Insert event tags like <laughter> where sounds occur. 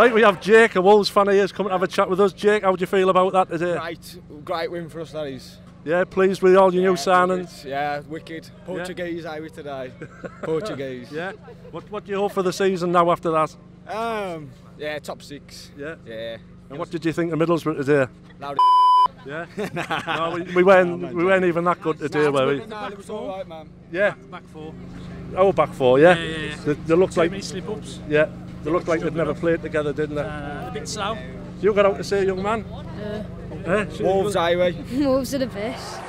Right, we have Jake, a Wolves fan here, is coming to have a chat with us. Jake, how do you feel about that today? Great, great win for us, that is. Yeah, pleased with all your new signings? Yeah, wicked. Portuguese, are we today? <laughs> Portuguese. Yeah. What, what do you hope for the season now after that? Um, yeah, top six. Yeah. Yeah. And what did you think of Middlesbrough today? Loud Yeah. <laughs> no, we, we weren't we weren't even that good today, were we? No, it was all right, man. Yeah. Back four. our back four, yeah? Yeah, yeah, yeah. They, they looked Too like... many slip-ups. Yeah, they looked like they'd never up. played together, didn't they? Uh, a bit slow. You got out to say, young man? Uh, Eh? Wolves highway. <laughs> Wolves are the best.